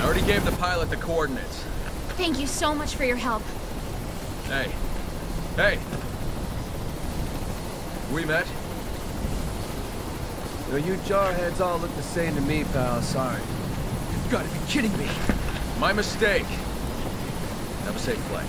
I already gave the pilot the coordinates. Thank you so much for your help. Hey. Hey! We met? You, you jarheads all look the same to me, pal. Sorry. You've got to be kidding me. My mistake. Have a safe flight.